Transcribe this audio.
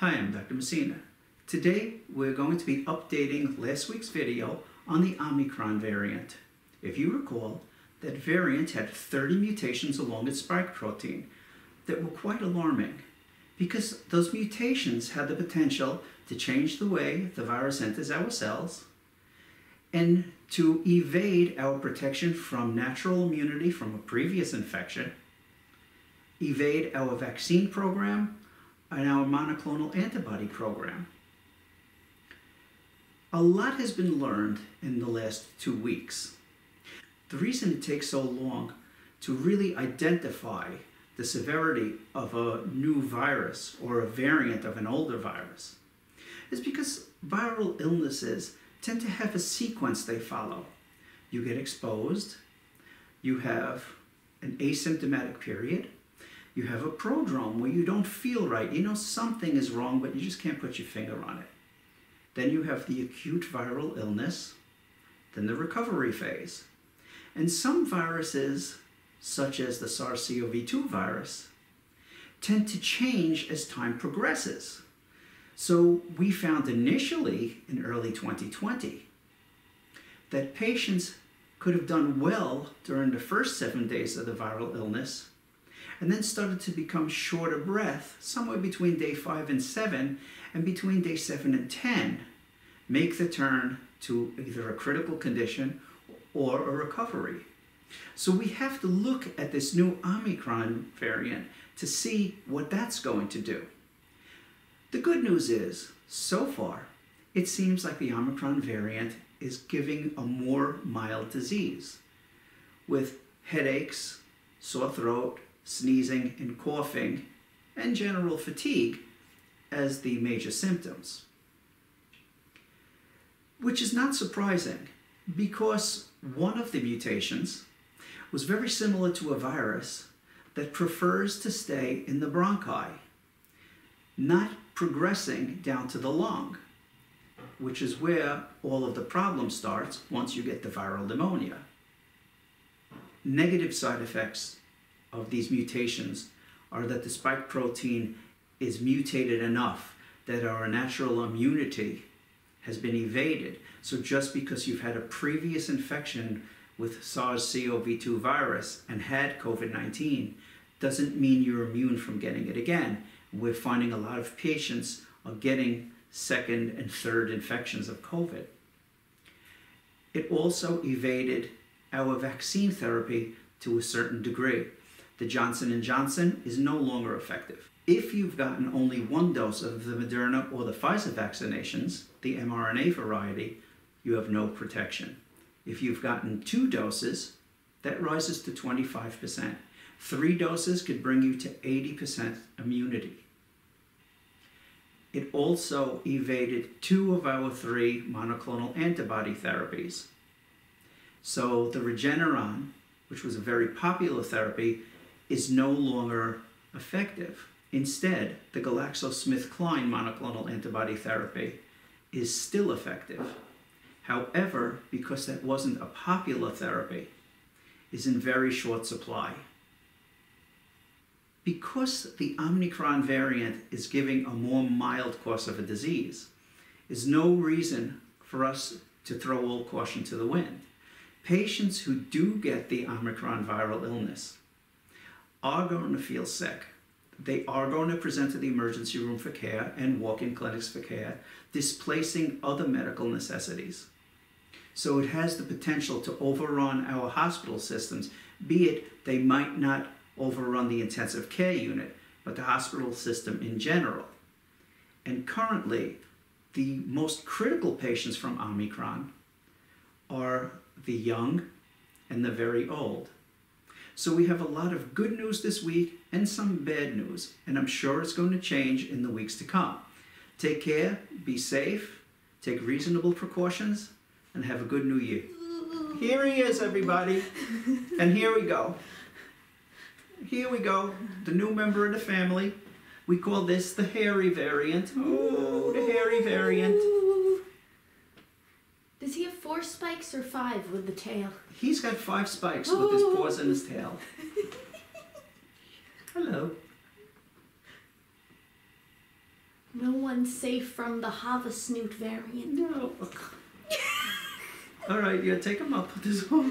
Hi, I'm Dr. Messina. Today we're going to be updating last week's video on the Omicron variant. If you recall, that variant had 30 mutations along its spike protein that were quite alarming because those mutations had the potential to change the way the virus enters our cells and to evade our protection from natural immunity from a previous infection, evade our vaccine program, and our monoclonal antibody program. A lot has been learned in the last two weeks. The reason it takes so long to really identify the severity of a new virus or a variant of an older virus is because viral illnesses tend to have a sequence they follow. You get exposed, you have an asymptomatic period, you have a prodrome where you don't feel right. You know something is wrong, but you just can't put your finger on it. Then you have the acute viral illness, then the recovery phase. And some viruses, such as the SARS-CoV-2 virus, tend to change as time progresses. So we found initially in early 2020 that patients could have done well during the first seven days of the viral illness and then started to become short of breath somewhere between day five and seven, and between day seven and 10, make the turn to either a critical condition or a recovery. So we have to look at this new Omicron variant to see what that's going to do. The good news is, so far, it seems like the Omicron variant is giving a more mild disease with headaches, sore throat, sneezing and coughing, and general fatigue as the major symptoms. Which is not surprising because one of the mutations was very similar to a virus that prefers to stay in the bronchi, not progressing down to the lung, which is where all of the problem starts once you get the viral pneumonia. Negative side effects of these mutations are that the spike protein is mutated enough that our natural immunity has been evaded. So just because you've had a previous infection with SARS-CoV-2 virus and had COVID-19 doesn't mean you're immune from getting it again. We're finding a lot of patients are getting second and third infections of COVID. It also evaded our vaccine therapy to a certain degree the Johnson & Johnson is no longer effective. If you've gotten only one dose of the Moderna or the Pfizer vaccinations, the mRNA variety, you have no protection. If you've gotten two doses, that rises to 25%. Three doses could bring you to 80% immunity. It also evaded two of our three monoclonal antibody therapies. So the Regeneron, which was a very popular therapy, is no longer effective. Instead, the GlaxoSmithKline monoclonal antibody therapy is still effective. However, because that wasn't a popular therapy, is in very short supply. Because the Omicron variant is giving a more mild course of a disease, is no reason for us to throw all caution to the wind. Patients who do get the Omicron viral illness are going to feel sick. They are going to present to the emergency room for care and walk-in clinics for care, displacing other medical necessities. So it has the potential to overrun our hospital systems, be it they might not overrun the intensive care unit, but the hospital system in general. And currently, the most critical patients from Omicron are the young and the very old. So we have a lot of good news this week and some bad news, and I'm sure it's going to change in the weeks to come. Take care, be safe, take reasonable precautions, and have a good new year. Here he is, everybody. And here we go. Here we go, the new member of the family. We call this the hairy variant. Oh, the hairy variant. Does he have four spikes or five with the tail? He's got five spikes with his paws and his tail. Hello. No one's safe from the Havasnoot variant. No. All right, yeah, take them up. Put this on.